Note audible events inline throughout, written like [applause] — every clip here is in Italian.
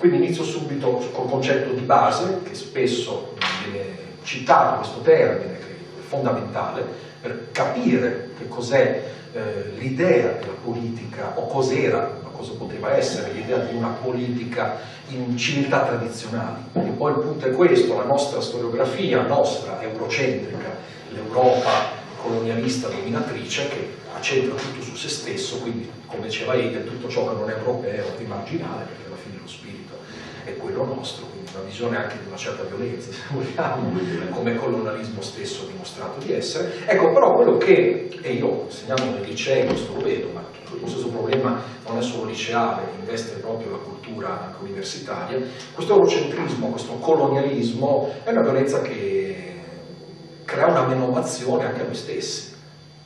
Quindi inizio subito col concetto di base, che spesso viene citato questo termine, che è fondamentale, per capire che cos'è eh, l'idea della politica, o cos'era, cosa poteva essere l'idea di una politica in civiltà tradizionali. E poi il punto è questo, la nostra storiografia, nostra, eurocentrica, l'Europa colonialista dominatrice che accentra tutto su se stesso, quindi come diceva Hegel, tutto ciò che non è europeo è marginale, perché alla fine lo spirito è quello nostro, quindi una visione anche di una certa violenza, se vogliamo, come il colonialismo stesso ha dimostrato di essere. Ecco, però quello che, e io insegnando nei licei questo lo vedo, ma lo stesso problema non è solo liceale, investe proprio la cultura anche universitaria, questo eurocentrismo, questo colonialismo è una violenza che crea una menomazione anche a noi stessi.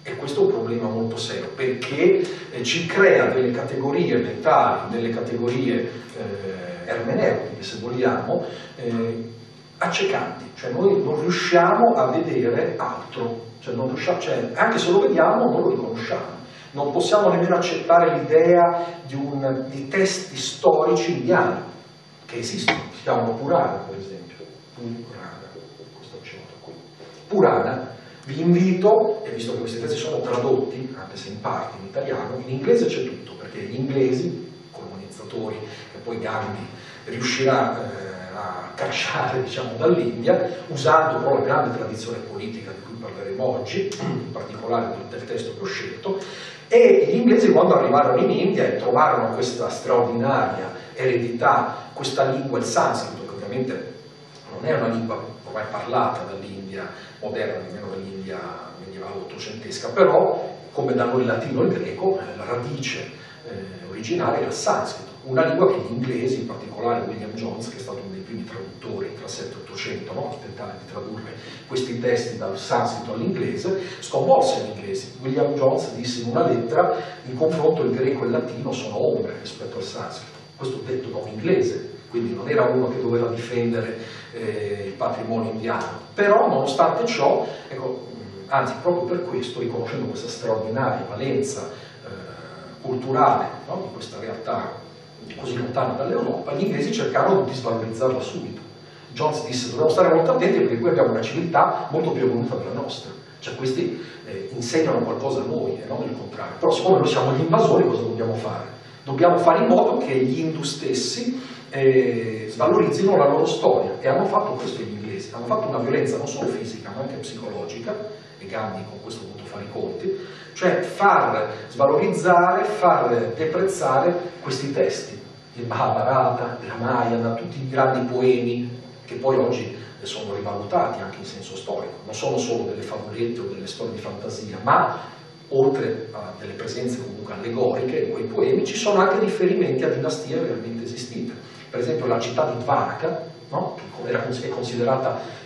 E questo è un problema molto serio, perché eh, ci crea delle categorie mentali, delle categorie eh, ermeneutiche, se vogliamo, eh, accecanti, cioè noi non riusciamo a vedere altro, cioè riusciamo, cioè, anche se lo vediamo non lo riconosciamo. Non possiamo nemmeno accettare l'idea di, di, testi storici indiani che esistono, si chiamano Purana per esempio. Purana, questo ce l'ho qui. Purana, vi invito, e visto che questi testi sono tradotti, anche se in parte in italiano, in inglese c'è tutto, perché gli inglesi, colonizzatori, che poi Gandhi riuscirà eh, a cacciare diciamo, dall'India, usando però la grande tradizione politica di cui parleremo oggi, in particolare del, del testo che ho scelto, e gli inglesi quando arrivarono in India e trovarono questa straordinaria eredità, questa lingua, il sanscrito, che ovviamente non è una lingua ormai parlata dall'India moderna, nemmeno dall'India medievale ottocentesca, però come da noi il latino e il greco, eh, la radice eh, originaria era il sanscrito, una lingua che gli inglesi, in particolare William Jones, che è stato uno dei primi traduttori tra 7 e 800, no? a tentare di tradurre questi testi dal sanscrito all'inglese, sconvolse gli inglesi. William Jones disse in una lettera, in confronto il greco e il latino sono ombre rispetto al sanscrito. Questo detto da un inglese, quindi non era uno che doveva difendere eh, il patrimonio indiano. Però, nonostante ciò, ecco, anzi proprio per questo, riconoscendo questa straordinaria valenza eh, culturale no? di questa realtà così lontana dall'Europa, gli inglesi cercarono di svalorizzarla subito. Jones disse dobbiamo stare molto attenti perché qui abbiamo una civiltà molto più evoluta della nostra. Cioè questi eh, insegnano qualcosa a noi e non il contrario. Però siccome noi siamo gli invasori cosa dobbiamo fare? Dobbiamo fare in modo che gli indus stessi eh, svalorizzino la loro storia. E hanno fatto questo gli inglesi, hanno fatto una violenza non solo fisica ma anche psicologica e Gandhi con questo punto fa i conti, cioè far svalorizzare, far deprezzare questi testi, il Mahabharata, il Ramayana, tutti i grandi poemi che poi oggi sono rivalutati anche in senso storico, non sono solo delle favolette o delle storie di fantasia, ma oltre a delle presenze comunque allegoriche in quei poemi ci sono anche riferimenti a dinastie realmente esistite. Per esempio la città di Dvaraka, no? che era, è considerata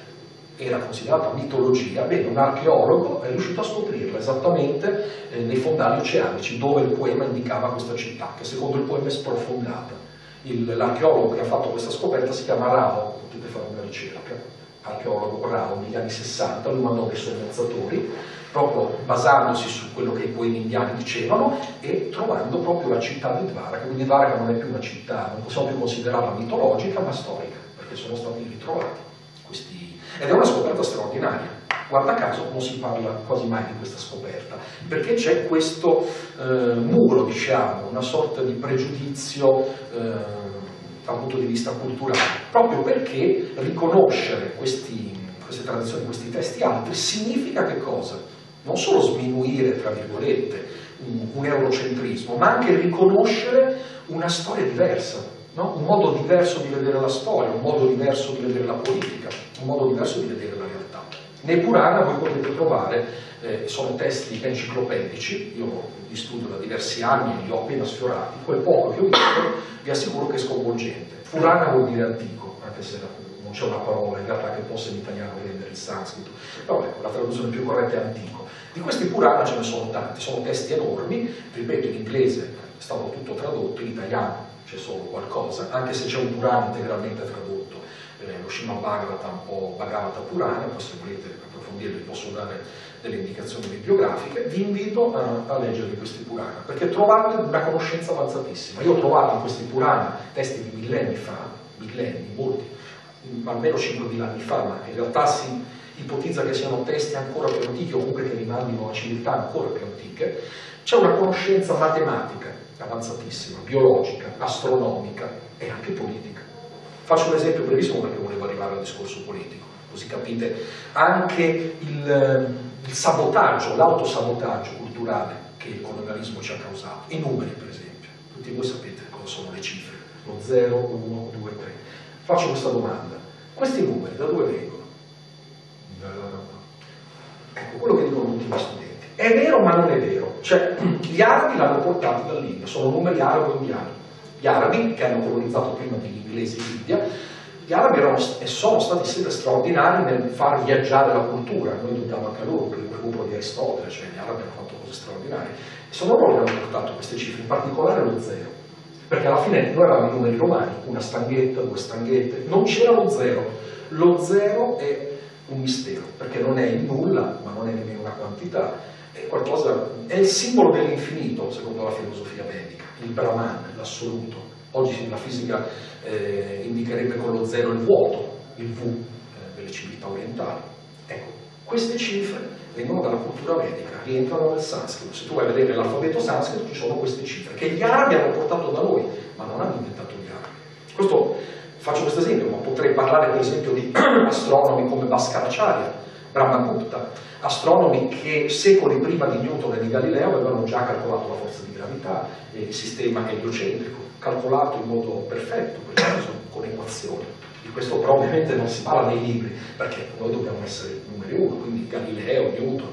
era considerata mitologia, bene, un archeologo è riuscito a scoprirla esattamente eh, nei fondali oceanici, dove il poema indicava questa città, che secondo il poema è sprofondata. L'archeologo che ha fatto questa scoperta si chiama Rao, potete fare una ricerca, archeologo Rao negli anni 60, lui mandò dei sommerzatori, proprio basandosi su quello che i poemi indiani dicevano e trovando proprio la città di Dvaraka, quindi Dvaraka non è più una città, non possiamo più considerarla mitologica, ma storica, perché sono stati ritrovati questi ed è una scoperta straordinaria. Guarda caso non si parla quasi mai di questa scoperta, perché c'è questo eh, muro, diciamo, una sorta di pregiudizio eh, dal punto di vista culturale, proprio perché riconoscere questi, queste tradizioni, questi testi altri, significa che cosa? Non solo sminuire, tra virgolette, un, un eurocentrismo, ma anche riconoscere una storia diversa, no? un modo diverso di vedere la storia, un modo diverso di vedere la politica, un modo diverso di vedere la realtà. Nei Purana voi potete trovare, eh, sono testi enciclopedici, io li studio da diversi anni e li ho appena sfiorati, quel poco che ho visto vi assicuro che è sconvolgente. Purana vuol dire antico, anche se non c'è una parola in realtà che possa in italiano rendere il sanscrito, però ecco, la traduzione più corretta è antico. Di questi Purana ce ne sono tanti, sono testi enormi, ripeto in inglese è stato tutto tradotto, in italiano c'è solo qualcosa, anche se c'è un Purana integralmente tradotto, eh, lo Srimad Bhagavatam o Bhagavata Purana, poi se volete approfondire vi posso dare delle indicazioni bibliografiche, vi invito a, a leggere questi Purana, perché trovate una conoscenza avanzatissima. Io ho trovato in questi Purana testi di millenni fa, millenni, molti, almeno 5.000 anni fa, ma in realtà si ipotizza che siano testi ancora più antichi o comunque che rimandino a civiltà ancora più antiche, c'è una conoscenza matematica avanzatissima, biologica, astronomica e anche politica. Faccio un esempio brevissimo perché volevo arrivare al discorso politico, così capite anche il, il sabotaggio, l'autosabotaggio culturale che il colonialismo ci ha causato. I numeri, per esempio. Tutti voi sapete cosa sono le cifre, lo 0, 1, 2, 3. Faccio questa domanda. Questi numeri da dove vengono? Ecco, quello che dicono tutti gli studenti. È vero ma non è vero. Cioè, [clears throat] gli arabi l'hanno portato dall'India, sono numeri arabo-indiani. Gli arabi, che hanno colonizzato prima degli inglesi l'India, gli arabi erano e sono stati sempre straordinari nel far viaggiare la cultura. Noi dobbiamo anche a loro per il recupero di Aristotele, cioè gli arabi hanno fatto cose straordinarie. E sono loro che hanno portato queste cifre, in particolare lo zero. Perché alla fine noi avevamo i numeri romani, una stanghetta, due stanghette, non c'era lo zero. Lo zero è un mistero, perché non è il nulla, ma non è nemmeno una quantità, è qualcosa, è il simbolo dell'infinito, secondo la filosofia vedica, il Brahman, l'assoluto. Oggi la fisica eh, indicherebbe con lo zero il vuoto, il V eh, delle civiltà orientali. Ecco, queste cifre vengono dalla cultura vedica, rientrano nel sanscrito. Se tu vai a vedere l'alfabeto sanscrito ci sono queste cifre, che gli arabi hanno portato da noi, ma non hanno inventato gli arabi. Questo Faccio questo esempio, ma potrei parlare per esempio di [clears throat] astronomi come Bhaskaracarya, Brahmagupta, astronomi che secoli prima di Newton e di Galileo avevano già calcolato la forza di gravità e il sistema eliocentrico, calcolato in modo perfetto, preciso, con equazioni. Di questo però ovviamente non si parla nei libri, perché noi dobbiamo essere il numero uno, quindi Galileo, Newton,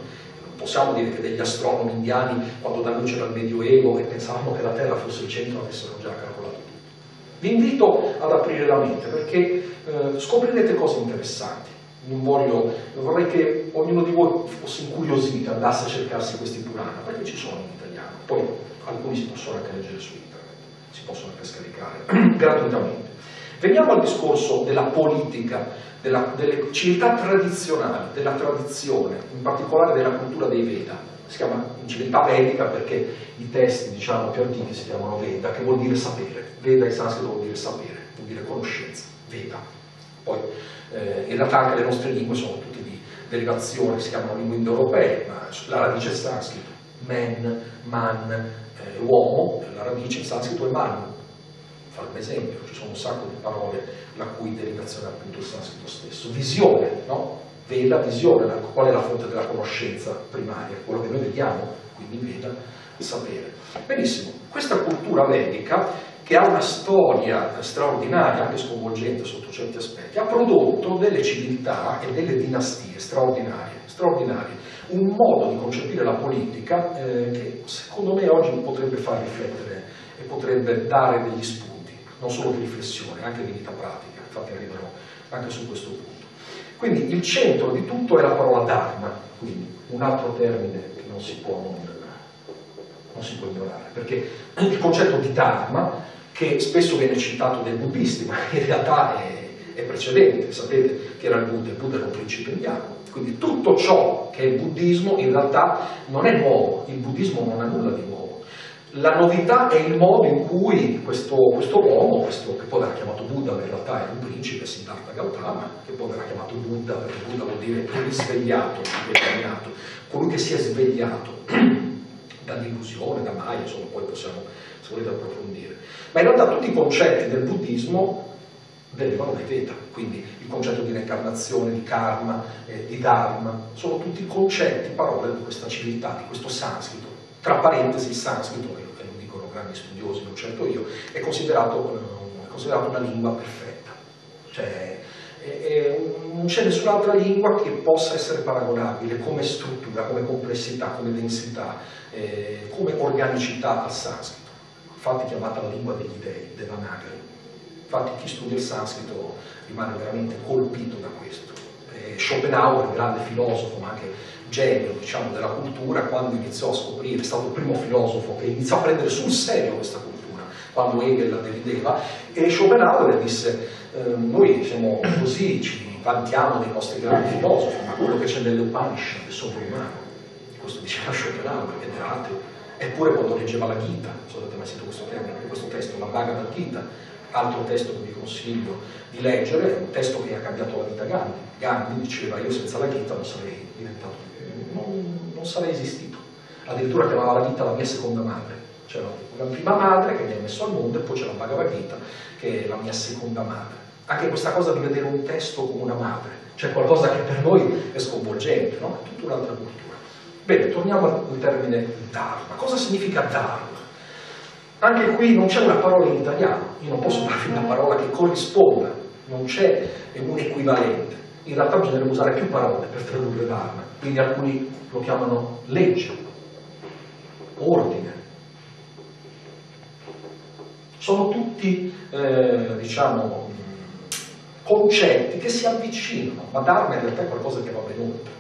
possiamo dire che degli astronomi indiani, quando da c'era il Medioevo e pensavano che la Terra fosse il centro, avessero già calcolato vi invito ad aprire la mente perché eh, scoprirete cose interessanti. Non voglio, vorrei che ognuno di voi fosse incuriosito, andasse a cercarsi questi Purana, perché ci sono in italiano. Poi alcuni si possono anche leggere su internet, si possono anche scaricare [clears throat] gratuitamente. Veniamo al discorso della politica, della, delle civiltà tradizionali, della tradizione, in particolare della cultura dei Veda. Si chiama civiltà vedica perché i testi diciamo, più antichi si chiamano Veda, che vuol dire sapere. Veda in sanscrito vuol dire sapere, vuol dire conoscenza, Veda. Poi eh, in realtà anche le nostre lingue sono tutte di derivazione, si chiamano lingue indoeuropee, ma la radice è sanscrito, men, man, eh, uomo, la radice in sanscrito è manu. Fare un esempio, ci sono un sacco di parole la cui derivazione è appunto il sanscrito stesso. Visione, no? Veda, visione, qual è la fonte della conoscenza primaria? Quello che noi vediamo, quindi Veda, sapere. Benissimo, questa cultura vedica che ha una storia straordinaria, anche sconvolgente sotto certi aspetti, ha prodotto delle civiltà e delle dinastie straordinarie, straordinarie. un modo di concepire la politica eh, che secondo me oggi potrebbe far riflettere e potrebbe dare degli spunti, non solo di riflessione, anche di vita pratica, infatti arriverò anche su questo punto. Quindi il centro di tutto è la parola dharma, quindi un altro termine che non si può non, non si può ignorare, perché il concetto di dharma che spesso viene citato dai buddisti, ma in realtà è, è precedente, sapete che era il Buddha, il Buddha era un principe indiano, quindi tutto ciò che è il buddismo in realtà non è nuovo, il buddismo non ha nulla di nuovo. La novità è il modo in cui questo, questo uomo, questo, che poi verrà chiamato Buddha, ma in realtà è un principe, Siddhartha Gautama, che poi verrà chiamato Buddha, perché Buddha vuol dire risvegliato, risvegliato, colui che si è svegliato [clears throat] dall'illusione, da Maya, insomma poi possiamo, se volete, approfondire. Ma in realtà tutti i concetti del buddismo derivano dai Veda, quindi il concetto di reincarnazione, di karma, eh, di dharma, sono tutti concetti, parole di questa civiltà, di questo sanscrito. Tra parentesi il sanscrito, dicono grandi studiosi, non certo io, è considerato, eh, è considerato una lingua perfetta. Cioè, non c'è nessun'altra lingua che possa essere paragonabile come struttura, come complessità, come densità, eh, come organicità al sanscrito infatti chiamata la lingua degli dei, Devanagari. Infatti chi studia il sanscrito rimane veramente colpito da questo. E Schopenhauer, grande filosofo, ma anche genio diciamo, della cultura, quando iniziò a scoprire, è stato il primo filosofo che iniziò a prendere sul serio questa cultura, quando Hegel la derideva, e Schopenhauer disse eh, noi siamo così, ci vantiamo dei nostri grandi filosofi, ma quello che c'è nelle Upanishad è sovrumano. Questo diceva Schopenhauer, ed era ateo. Eppure quando leggeva la Gita, non so se avete mai sentito questo, termine, questo testo, la Bhagavad Gita, altro testo che vi consiglio di leggere, è un testo che ha cambiato la vita Gandhi. Gandhi diceva io senza la Gita non sarei diventato, non, non sarei esistito. Addirittura chiamava la Gita la mia seconda madre. C'era una prima madre che mi ha messo al mondo e poi c'è la Bhagavad che è la mia seconda madre. Anche questa cosa di vedere un testo come una madre, cioè qualcosa che per noi è sconvolgente, no? È tutta un'altra cultura. Bene, torniamo al termine Dharma. Cosa significa Dharma? Anche qui non c'è una parola in italiano, io non posso darvi una parola che corrisponda, non c'è un equivalente. In realtà bisognerebbe usare più parole per tradurre Dharma, quindi alcuni lo chiamano legge, ordine. Sono tutti, eh, diciamo, concetti che si avvicinano, ma Dharma in realtà è qualcosa che va ben oltre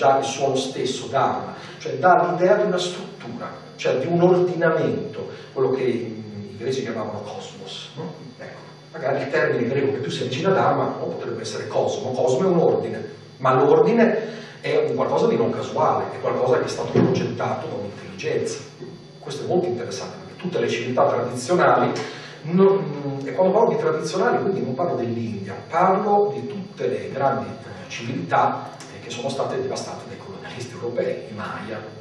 già il suono stesso, Dharma, cioè dà l'idea di una struttura, cioè di un ordinamento, quello che i, greci chiamavano cosmos. No? Ecco, magari il termine greco che più si avvicina a Dharma no? potrebbe essere cosmo, cosmo è un ordine, ma l'ordine è un qualcosa di non casuale, è qualcosa che è stato progettato da un'intelligenza. Questo è molto interessante, perché tutte le civiltà tradizionali, non, e quando parlo di tradizionali quindi non parlo dell'India, parlo di tutte le grandi civiltà che sono state devastate dai colonialisti europei, i Maya.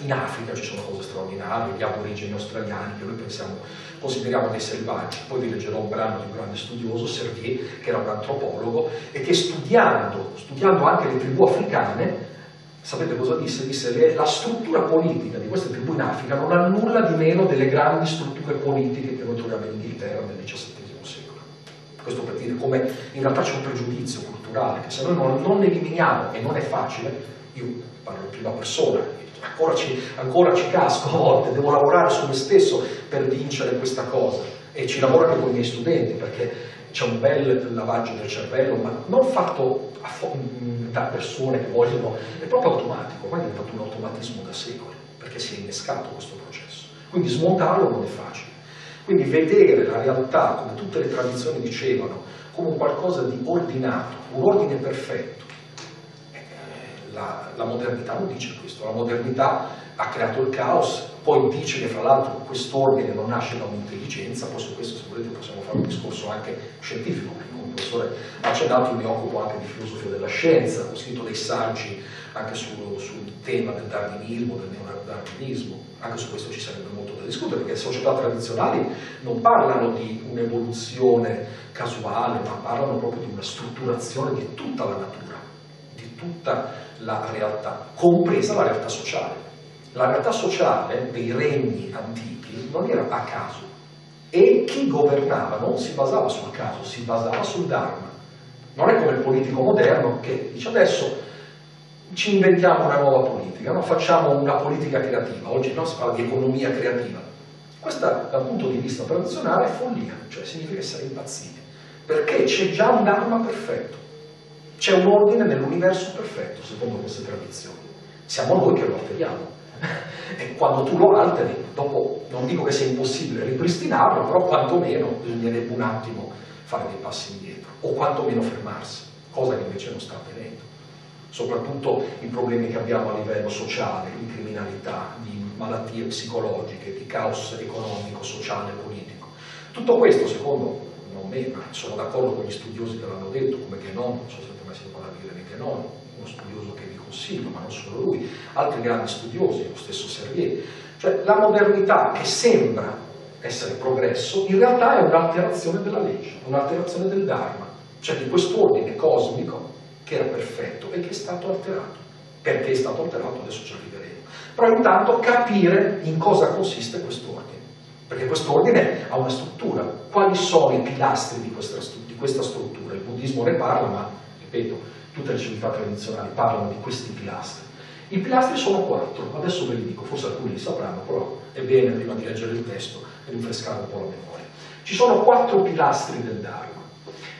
In Africa ci sono cose straordinarie, gli aborigeni australiani che noi pensiamo, consideriamo dei selvaggi. Poi vi leggerò un brano di un grande studioso, Servier, che era un antropologo, e che studiando, studiando anche le tribù africane, sapete cosa disse? Disse che la struttura politica di queste tribù in Africa non ha nulla di meno delle grandi strutture politiche che noi troviamo in Inghilterra nel XVII secolo. Questo per dire come in realtà c'è un pregiudizio culturale, che se noi non, non eliminiamo, e non è facile, io parlo in prima persona, ancora ci, ancora ci casco a volte, devo lavorare su me stesso per vincere questa cosa, e ci lavoro anche con i miei studenti, perché c'è un bel lavaggio del cervello, ma non fatto da persone che vogliono, è proprio automatico, ormai è diventato un automatismo da secoli, perché si è innescato questo processo. Quindi smontarlo non è facile. Quindi vedere la realtà, come tutte le tradizioni dicevano, come qualcosa di ordinato, un ordine perfetto. La, la modernità non dice questo, la modernità ha creato il caos, poi dice che fra l'altro quest'ordine non nasce da un'intelligenza, poi su questo se volete possiamo fare un discorso anche scientifico, come professore accennato io mi occupo anche di filosofia della scienza, ho scritto dei saggi anche sul, sul tema del darwinismo, del neodarwinismo, anche su questo ci sarebbe molto da discutere, perché le società tradizionali non parlano di un'evoluzione casuale, ma parlano proprio di una strutturazione di tutta la natura, tutta la realtà, compresa la realtà sociale. La realtà sociale dei regni antichi non era a caso e chi governava non si basava sul caso, si basava sul Dharma. Non è come il politico moderno che dice adesso ci inventiamo una nuova politica, no? facciamo una politica creativa, oggi no, si parla di economia creativa. Questa dal punto di vista tradizionale è follia, cioè significa essere impazziti perché c'è già un dharma perfetto, c'è un ordine nell'universo perfetto, secondo queste tradizioni. Siamo noi che lo alteriamo. [laughs] e quando tu lo alteri, dopo non dico che sia impossibile ripristinarlo, però quantomeno bisognerebbe un attimo fare dei passi indietro, o quantomeno fermarsi, cosa che invece non sta avvenendo. Soprattutto i problemi che abbiamo a livello sociale, di criminalità, di malattie psicologiche, di caos economico, sociale, politico. Tutto questo, secondo non me, ma sono d'accordo con gli studiosi che l'hanno detto, come Genon, non so se avete mai sentito parlare di René Genon, uno studioso che vi consiglio, ma non solo lui, altri grandi studiosi, lo stesso Servier. Cioè la modernità che sembra essere progresso, in realtà è un'alterazione della legge, un'alterazione del Dharma, cioè di quest'ordine cosmico che era perfetto e che è stato alterato. Perché è stato alterato adesso ci arriveremo. Però intanto capire in cosa consiste quest'ordine perché questo ordine ha una struttura. Quali sono i pilastri di questa, di questa struttura? Il buddismo ne parla, ma, ripeto, tutte le civiltà tradizionali parlano di questi pilastri. I pilastri sono quattro, adesso ve li dico, forse alcuni li sapranno, però è bene prima di leggere il testo rinfrescare un po' la memoria. Ci sono quattro pilastri del Dharma.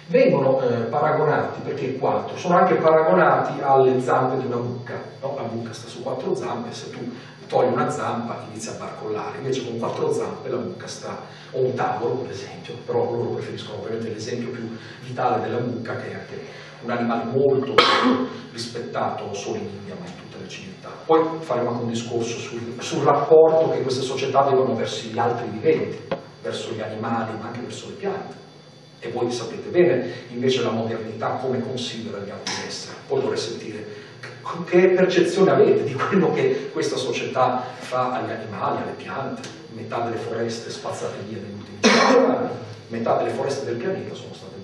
Vengono eh, paragonati, perché quattro, sono anche paragonati alle zampe di una mucca. No? La mucca sta su quattro zampe, se tu toglie una zampa, inizia a barcollare, invece con quattro zampe la mucca sta, o un tavolo per esempio, però loro preferiscono ovviamente l'esempio più vitale della mucca che è anche un animale molto rispettato non solo in India ma in tutte le civiltà. Poi faremo anche un discorso sul, sul rapporto che queste società avevano verso gli altri viventi, verso gli animali ma anche verso le piante. E voi sapete bene invece la modernità come considera gli altri esseri. Poi dovrei sentire che percezione avete di quello che questa società fa agli animali, alle piante, metà delle foreste spazzate via negli ultimi 50 anni, metà delle foreste del pianeta sono state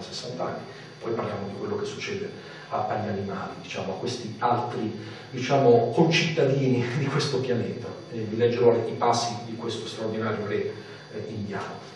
50-60 anni, poi parliamo di quello che succede agli animali, diciamo, a questi altri diciamo, concittadini di questo pianeta. E vi leggerò i passi di questo straordinario re eh, indiano.